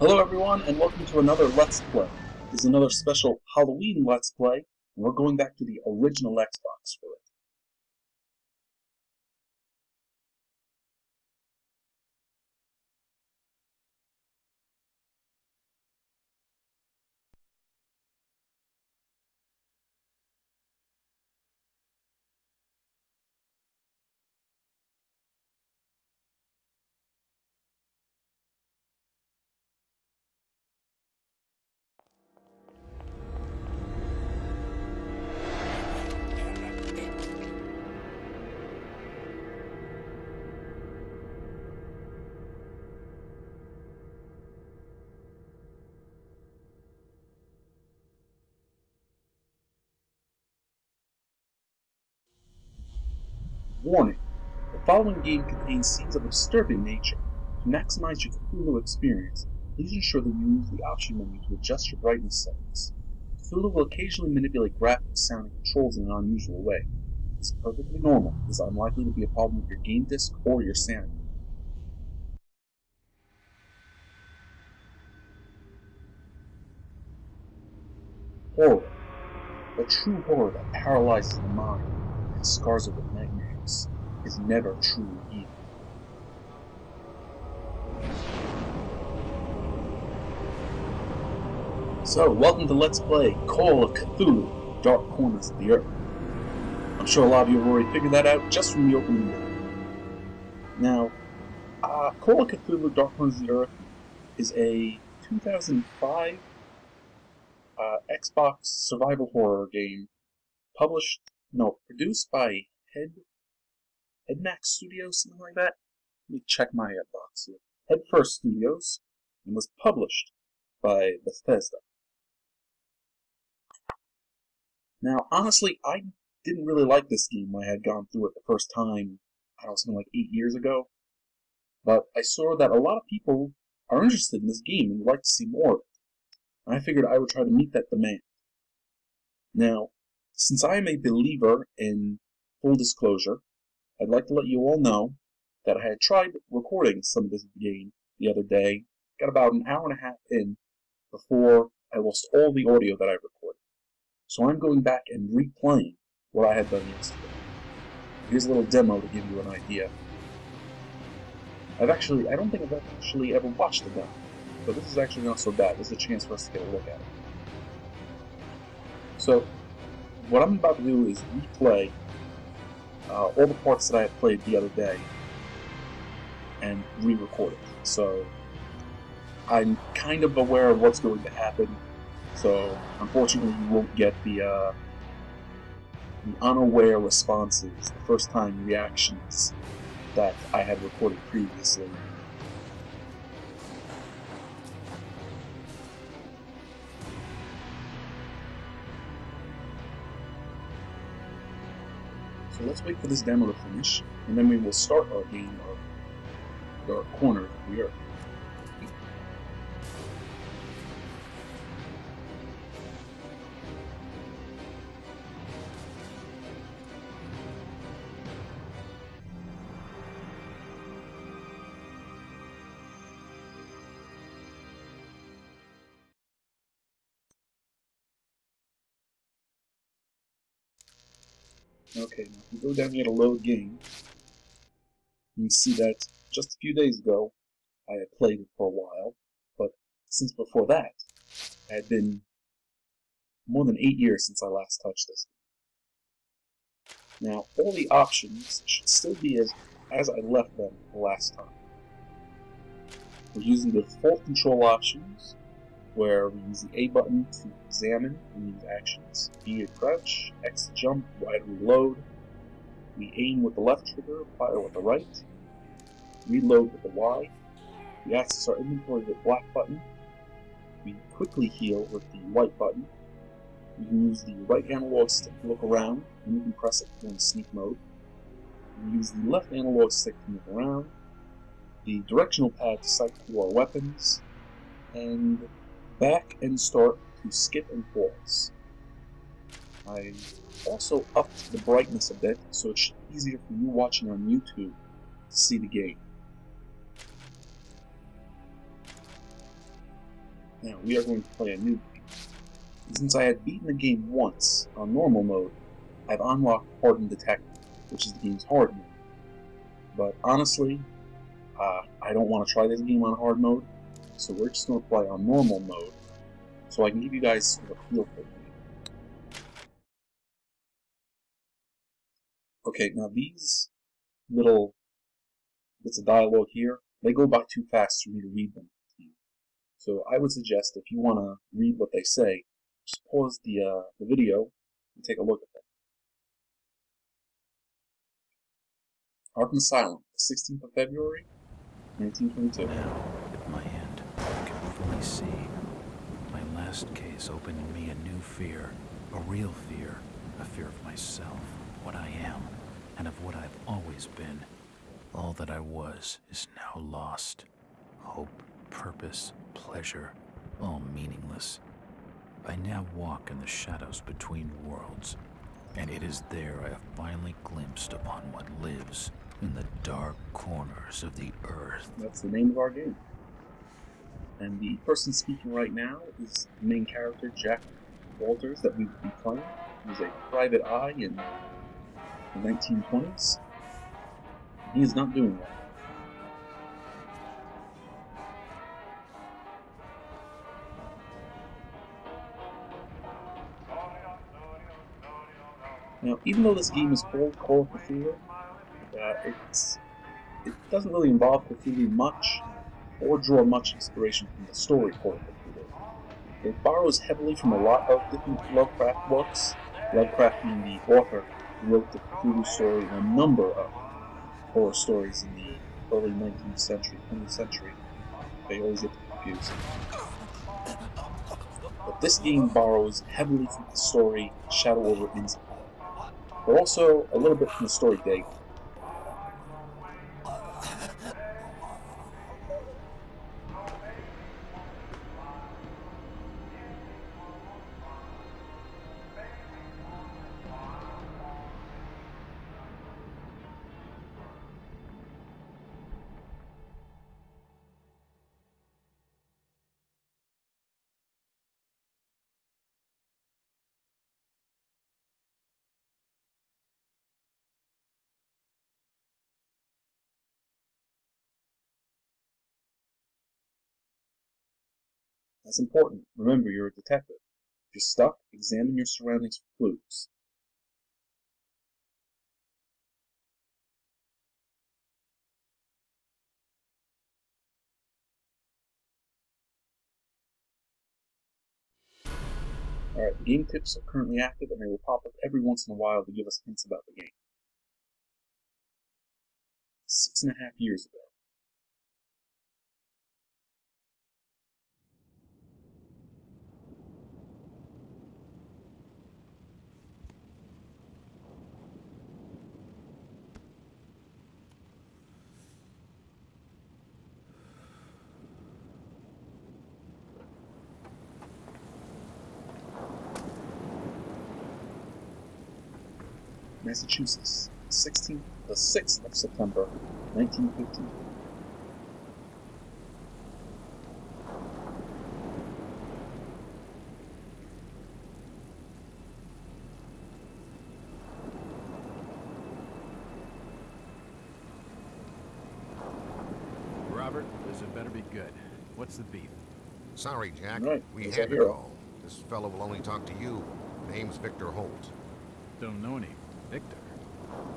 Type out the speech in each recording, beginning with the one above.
Hello everyone, and welcome to another Let's Play. This is another special Halloween Let's Play, and we're going back to the original Xbox for it. Warning: The following game contains scenes of a disturbing nature. To maximize your Cthulhu experience, please ensure that you use the option menu to adjust your brightness settings. Cthulhu will occasionally manipulate graphics, sound, and controls in an unusual way. Is perfectly normal. It is unlikely to be a problem with your game disc or your sanity. Horror. The true horror that paralyzes the mind and scars it with nightmares is never truly evil. So, welcome to Let's Play Call of Cthulhu Dark Corners of the Earth. I'm sure a lot of you have already figured that out just from the opening video. Now, uh, Call of Cthulhu Dark Corners of the Earth is a 2005 uh, Xbox survival horror game published, no, produced by Head Headmax Studios, something like that. Let me check my uh, box here. Head First Studios, and was published by Bethesda. Now, honestly, I didn't really like this game when I had gone through it the first time, I don't know, something like eight years ago. But I saw that a lot of people are interested in this game and would like to see more of it. And I figured I would try to meet that demand. Now, since I am a believer in full disclosure, I'd like to let you all know that I had tried recording some of this game the other day, got about an hour and a half in before I lost all the audio that I recorded. So I'm going back and replaying what I had done yesterday. Here's a little demo to give you an idea. I've actually, I don't think I've actually ever watched the demo, but this is actually not so bad. This is a chance for us to get a look at it. So, what I'm about to do is replay uh, all the parts that I had played the other day and re-record it. So I'm kind of aware of what's going to happen. So unfortunately, you won't get the, uh, the unaware responses, the first-time reactions that I had recorded previously. So let's wait for this demo to finish, and then we will start our game of Dark Corner of the Earth. Okay, now if you go down here to load game, you see that just a few days ago I had played it for a while, but since before that, it had been more than eight years since I last touched this. Now, all the options should still be as, as I left them the last time. We're using the default control options, where we use the A button to examine and use actions. B to crouch, X to jump, Y to reload. We aim with the left trigger, fire with the right. Reload with the Y. We access our inventory with the black button. We quickly heal with the white button. We can use the right analog stick to look around, and we can press it during sneak mode. We use the left analog stick to move around, the directional pad to cycle through our weapons, and back and start to skip and pause. I also upped the brightness a bit so it's easier for you watching on YouTube to see the game. Now, we are going to play a new game. And since I had beaten the game once on normal mode, I've unlocked Hardened Detective, which is the game's hard mode. But honestly, uh, I don't want to try this game on hard mode, so we're just going to play on normal mode, so I can give you guys sort of a feel for it. Okay, now these little bits of dialogue here, they go by too fast for me to read them. So I would suggest if you want to read what they say, just pause the, uh, the video and take a look at them. Arkham Asylum, 16th of February, 1922. Now, at my end, I can fully see. My last case opened in me a new fear, a real fear, a fear of myself, what I am, and of what I've always been. All that I was is now lost. Hope, purpose, pleasure, all meaningless. I now walk in the shadows between worlds, and it is there I have finally glimpsed upon what lives in the dark corners of the earth. That's the name of our game. And the person speaking right now is the main character, Jack Walters, that we will be playing. He's a private eye in the 1920s. He is not doing well. Now, even though this game is called Call of Cthulhu, uh, it's, it doesn't really involve Cthulhu much, or draw much inspiration from the story of Cthulhu. It borrows heavily from a lot of different Lovecraft books, Lovecraft being the author who wrote the Cthulhu story and a number of horror stories in the early 19th century, 20th century. They always get confused. But this game borrows heavily from the story Shadow over Innsmouth but also a little bit from the story Dagon. That's important. Remember, you're a detective. If you're stuck, examine your surroundings for clues. Alright, game tips are currently active and they will pop up every once in a while to give us hints about the game. Six and a half years ago. Massachusetts, 16th, the 6th of September, 1915. Robert, this had better be good. What's the beef? Sorry, Jack. Right, we he's had a to hero. call. This fellow will only talk to you. Name's Victor Holt. Don't know any. Victor.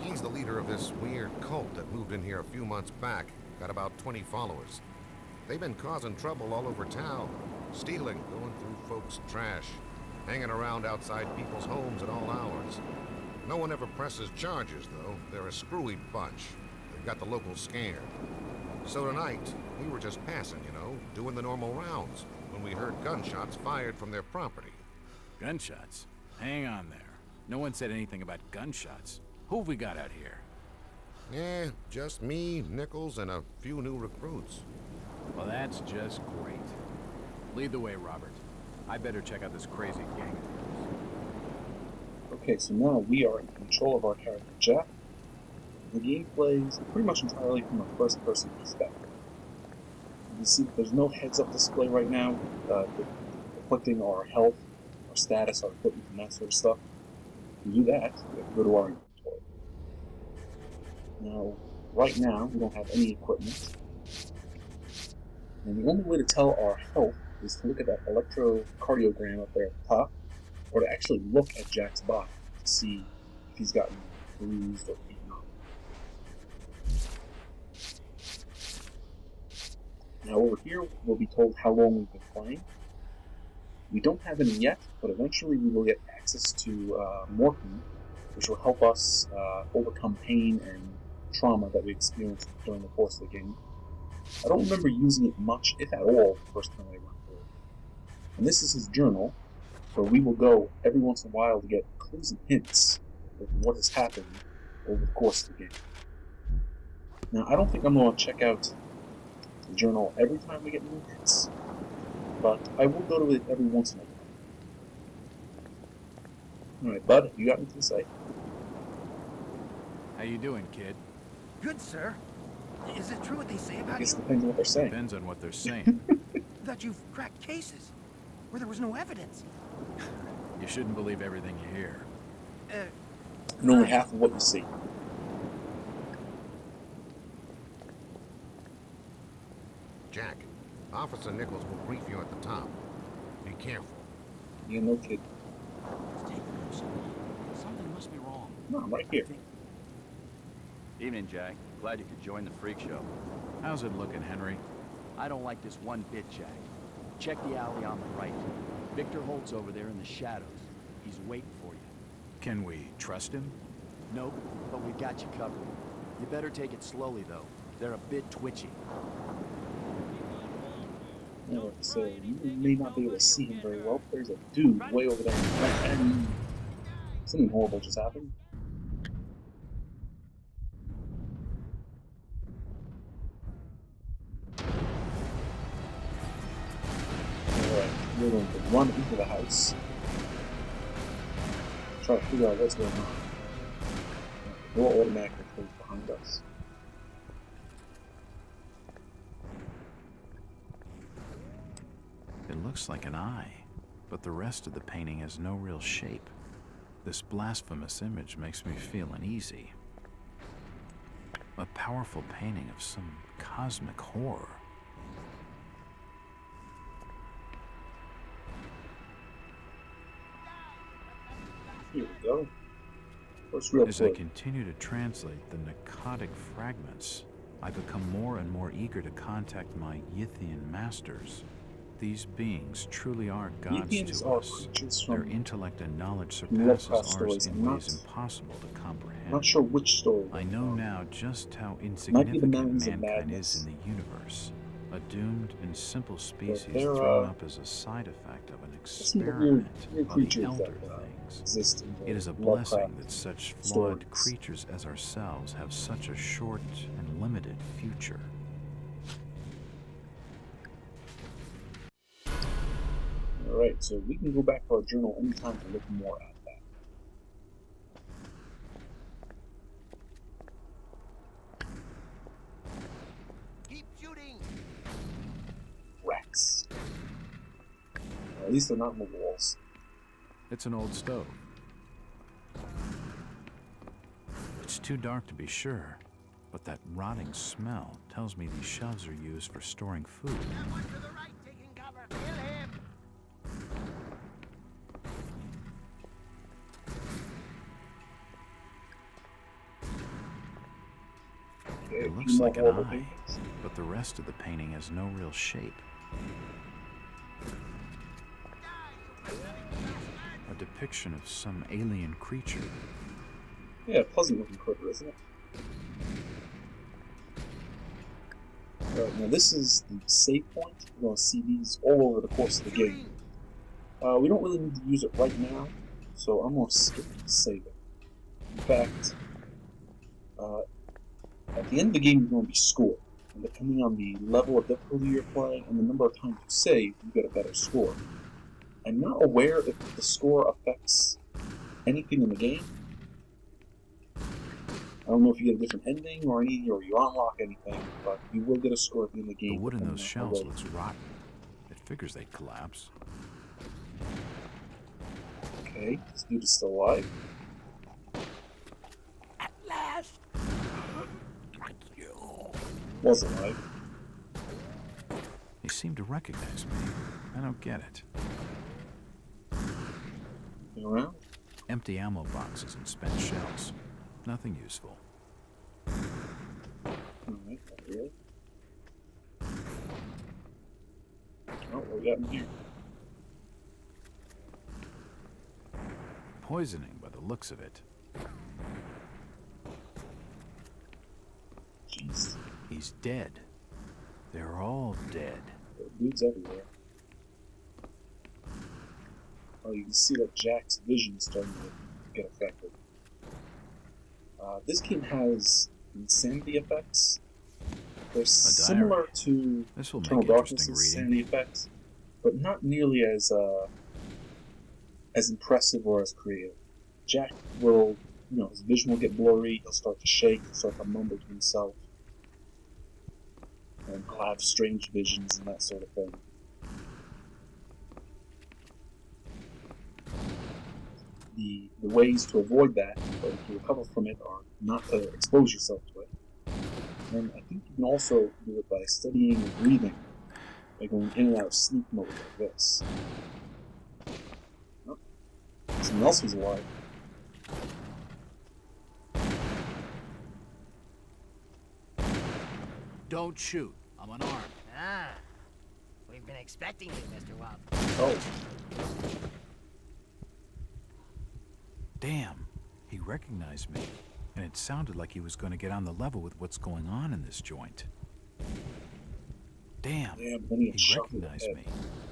He's the leader of this weird cult that moved in here a few months back. Got about 20 followers. They've been causing trouble all over town. Stealing, going through folks' trash, hanging around outside people's homes at all hours. No one ever presses charges, though. They're a screwy bunch. They've got the locals scared. So tonight, we were just passing, you know, doing the normal rounds, when we heard gunshots fired from their property. Gunshots? Hang on there. No one said anything about gunshots. Who have we got out here? Eh, just me, Nichols, and a few new recruits. Well, that's just great. Lead the way, Robert. I better check out this crazy gang. Okay, so now we are in control of our character Jeff. The game plays pretty much entirely from a first person perspective. You see that there's no heads-up display right now, uh, reflecting our health, our status, our equipment, and that sort of stuff. To do that, we have to go to our inventory. Now, right now, we don't have any equipment. And the only way to tell our health is to look at that electrocardiogram up there at the top, or to actually look at Jack's body to see if he's gotten bruised or beaten up. Now over here, we'll be told how long we've been playing. We don't have any yet, but eventually we will get access to uh, morphine, which will help us uh, overcome pain and trauma that we experienced during the course of the game. I don't remember using it much, if at all, the first time I went through. And this is his journal, where we will go every once in a while to get clues and hints of what has happened over the course of the game. Now, I don't think I'm going to check out the journal every time we get new hints, but I will go to it every once in a while. Alright, bud, you got anything to say? How you doing, kid? Good, sir. Is it true what they say I about guess it you? depends on what they're saying. Depends on what they're saying. That you've cracked cases where there was no evidence. you shouldn't believe everything you hear. Uh, And only half of what you see. Jack, Officer Nichols will brief you at the top. Be careful. You know, kid. Let's take a look. Something must be wrong. No, I'm right here. Evening, Jack. Glad you could join the freak show. How's it looking, Henry? I don't like this one bit, Jack. Check the alley on the right. Victor Holt's over there in the shadows. He's waiting for you. Can we trust him? Nope, but we've got you covered. You better take it slowly, though. They're a bit twitchy. You know, so you may not be able to see him very well, but there's a dude way over there in the front, and something horrible just happened. Try to figure out what's going on. The automatically behind us. It looks like an eye, but the rest of the painting has no real shape. This blasphemous image makes me feel uneasy. A powerful painting of some cosmic horror. Go. As I continue to translate the Pnakotic fragments, I become more and more eager to contact my Yithian masters. These beings truly are gods Yithians to us. Their intellect and knowledge surpasses ours in ways impossible to comprehend. Not sure which story. I know now just how insignificant mankind is in the universe. A doomed and simple species they're, thrown uh, up as a side effect of an some of the experiment weird, weird of the creatures elder that uh, things. exist in the It is a blessing that such flawed stories. creatures as ourselves have such a short and limited future. Alright, so we can go back to our journal anytime to look more at that. Least they're not in the walls. It's an old stove. It's too dark to be sure, but that rotting smell tells me these shelves are used for storing food. Someone to the right taking cover. Kill him. Okay, It looks like an eye, but the rest of the painting has no real shape. A depiction of some alien creature. Yeah, pleasant looking critter, isn't it? Alright, now this is the save point. You're going to see these all over the course of the game. Uh, we don't really need to use it right now, so I'm going to skip saving. In fact, uh, at the end of the game, you're going to be scored. And depending on the level of difficulty you're playing and the number of times you save, you get a better score. I'm not aware if the score affects anything in the game, I don't know if you get a different ending or any, or you unlock anything, but you will get a score at the end of the The game. wood in those on shells how looks rotten. It figures they'd collapse. Okay, this dude is still alive. At last! Was alive. He seemed to recognize me. I don't get it. Around? Empty ammo boxes and spent shells. Nothing useful. Hmm, Alright, not really. Oh, what we got in here? Poisoning by the looks of it. Jeez, He's dead. They're all dead. dudes everywhere. Oh, you can see that Jack's vision is starting to get affected. Uh, this game has insanity effects. They're similar to This will Eternal Darkness' insanity effects, but not nearly as uh, as impressive or as creative. Jack will, you know, his vision will get blurry. He'll start to shake. He'll start to mumble to himself, and he'll have strange visions and that sort of thing. The, the ways to avoid that, or to recover from it, are not to expose yourself to it. And I think you can also do it by studying and breathing, by going in and out of sleep mode like this. Oh, someone else was alive. Don't shoot. I'm unarmed. Ah, we've been expecting you, Mr. Wub. Oh, Damn. He recognized me. And it sounded like he was going to get on the level with what's going on in this joint. Damn. yeah, he, got He shot in the recognized me.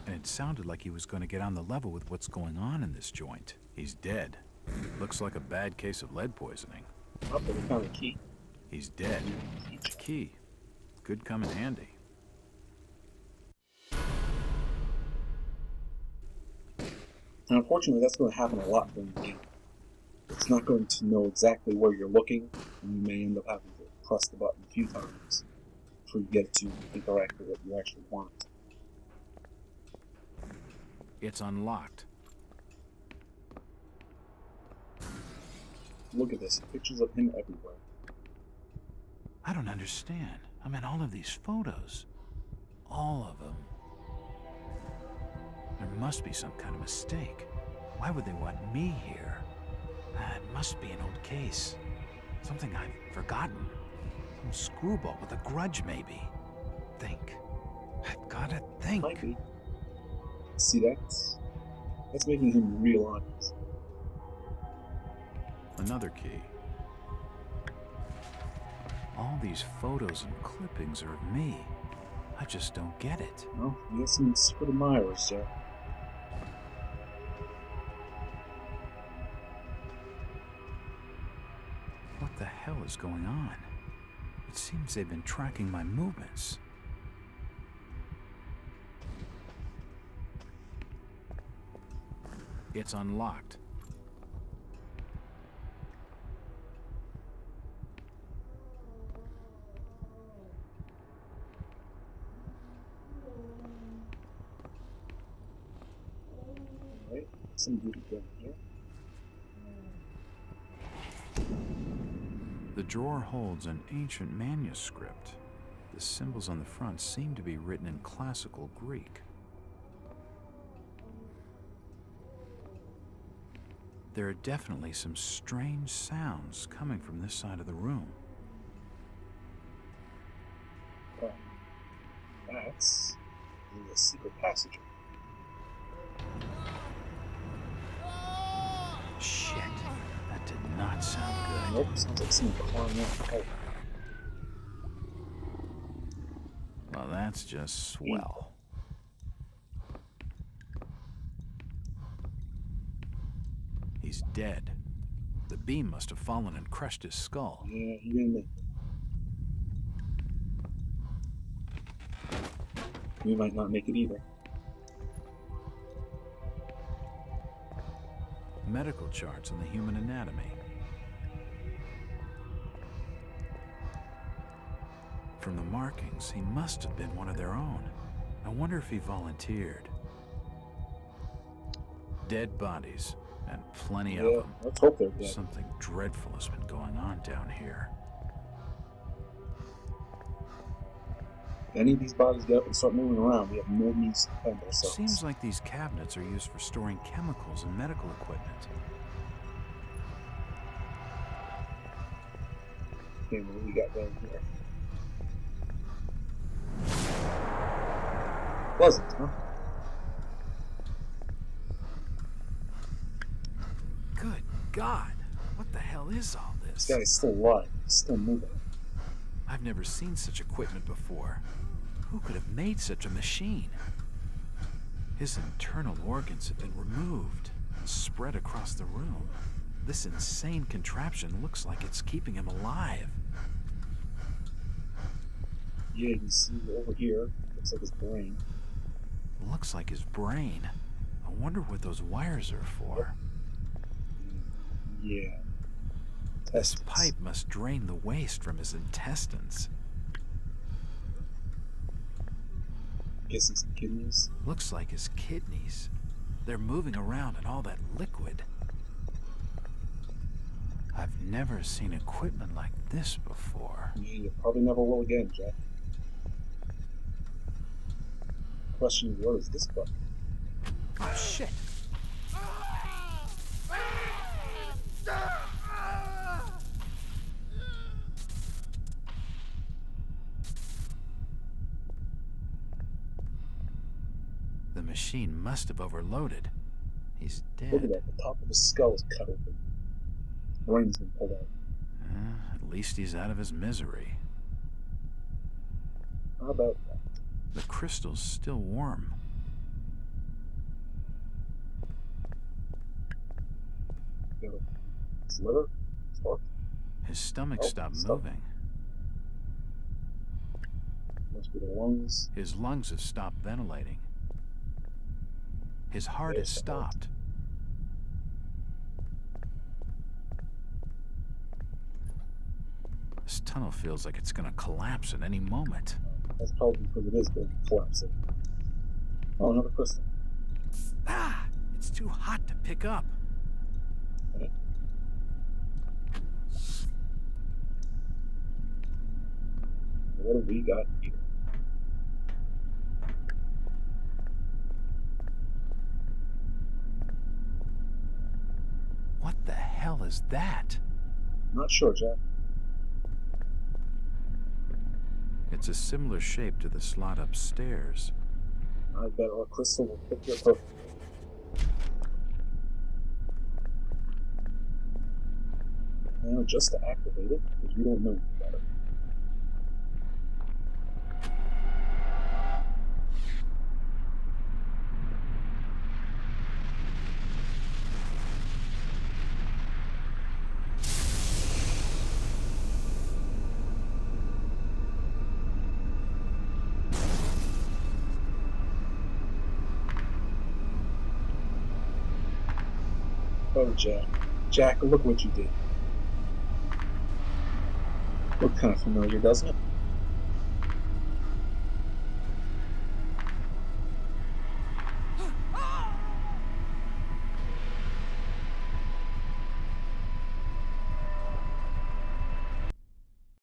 And it sounded like he was going to get on the level with what's going on in this joint. He's dead. Looks like a bad case of lead poisoning. Oh, we found a key. He's dead. A key. Could come in handy. And unfortunately, that's going to happen a lot during the game. It's not going to know exactly where you're looking, and you may end up having to press the button a few times before you get to interact with what you actually want. It's unlocked. Look at this, pictures of him everywhere. I don't understand. I mean, all of these photos. All of them. There must be some kind of mistake. Why would they want me here? It must be an old case. Something I've forgotten. Some screwball with a grudge, maybe. Think. I've gotta think. Might be. See that? That's making him real honest. Another key. All these photos and clippings are of me. I just don't get it. Well, you got some secret admirers, is going on? It seems they've been tracking my movements. It's unlocked. Right? Some beauty here. The drawer holds an ancient manuscript. The symbols on the front seem to be written in classical Greek. There are definitely some strange sounds coming from this side of the room. That's the secret passage. Nope, sounds like someone clawing out the pipe. Well, that's just swell. He's dead. The beam must have fallen and crushed his skull. Yeah, he didn't make it. We might not make it either. Medical charts on the human anatomy. From the markings, he must have been one of their own. I wonder if he volunteered. Dead bodies, and plenty of them. let's hope they're dead. Something dreadful has been going on down here. Any of these bodies get up and start moving around, we have no means to defend ourselves. Seems like these cabinets are used for storing chemicals and medical equipment. Okay, what we got down here? Pleasant, huh? Good God! What the hell is all This this? guy's still alive. He's still moving. I've never seen such equipment before. Who could have made such a machine? His internal organs have been removed and spread across the room. This insane contraption looks like it's keeping him alive. Yeah, you can see over here. Looks like his brain. Looks like his brain. I wonder what those wires are for. Yeah. This pipe must drain the waste from his intestines. Guessing some kidneys. Looks like his kidneys. They're moving around in all that liquid. I've never seen equipment like this before. Yeah, you probably never will again, Jack. Question is, what is this button? Oh shit! The machine must have overloaded. He's dead. Look at that. The top of his skull is cut open. Brain's been pulled out. Uh, at least he's out of his misery. How about that? The crystal's still warm. His liver? His stomach Oh, stopped stop. moving. Must be the lungs. His lungs have stopped ventilating. His heart has stopped. This tunnel feels like it's gonna collapse at any moment. That's probably because it is going to collapse. Oh, another crystal. Ah! It's too hot to pick up. What have we got here? What the hell is that? Not sure, Jack. It's a similar shape to the slot upstairs. I bet our crystal perfectly. Now, just to activate it, because we don't know better. Jack. Jack, look what you did. Look kind of familiar, doesn't it?